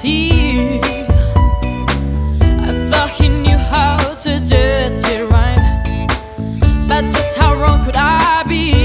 see I thought he knew how to do it right But just how wrong could I be?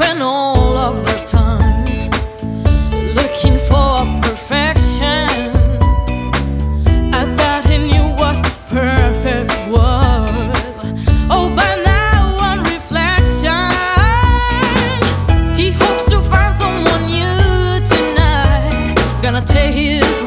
spend all of the time looking for perfection. I thought he knew what perfect was. Oh, but now on reflection, he hopes to find someone new tonight. Gonna take his